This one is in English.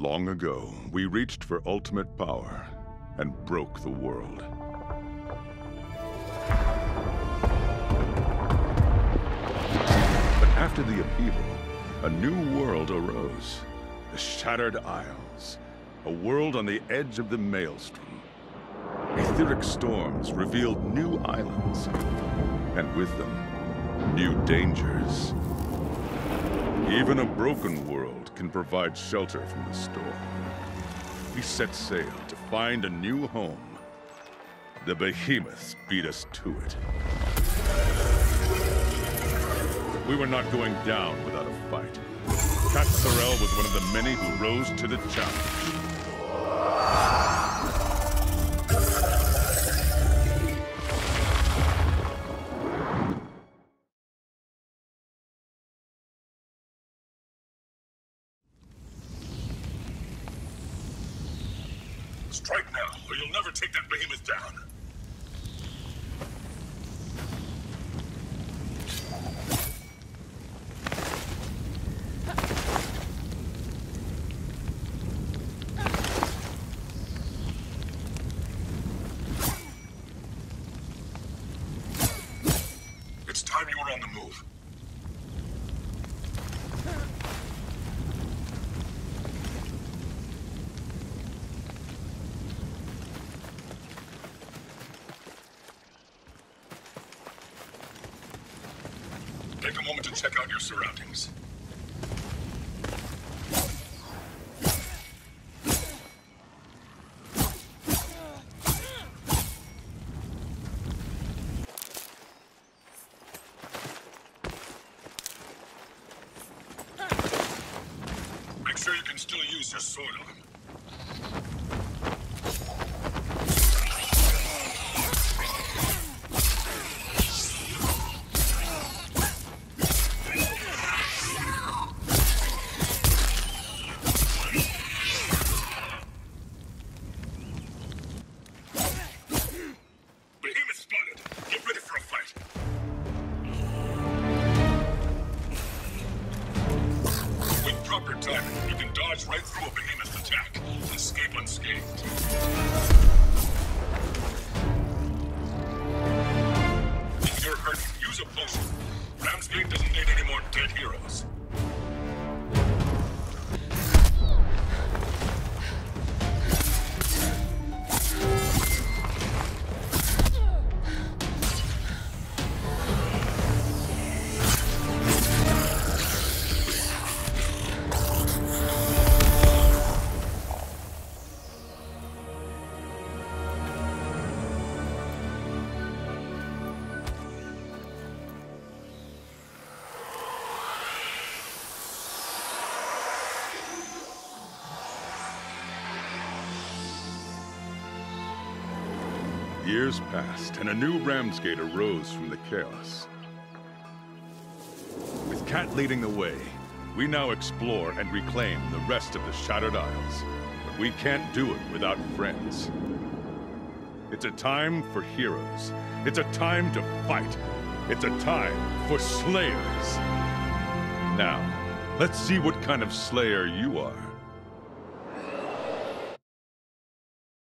Long ago, we reached for ultimate power and broke the world. But after the upheaval, a new world arose. The Shattered Isles. A world on the edge of the Maelstrom. Etheric storms revealed new islands. And with them, new dangers. Even a broken world can provide shelter from the storm. We set sail to find a new home. The behemoths beat us to it. We were not going down without a fight. Kat Sorel was one of the many who rose to the challenge. Strike now, or you'll never take that behemoth down. It's time you were on the move. Take a moment to check out your surroundings. Make sure you can still use your sword arm. Ready for a fight. With proper timing, you can dodge right through a behemoth attack and escape unscathed. If you're hurt, use a potion. Ramsgate doesn't need any more dead heroes. Years passed, and a new Ramsgate arose from the chaos. With Kat leading the way, we now explore and reclaim the rest of the Shattered Isles. But we can't do it without friends. It's a time for heroes. It's a time to fight. It's a time for slayers. Now, let's see what kind of slayer you are.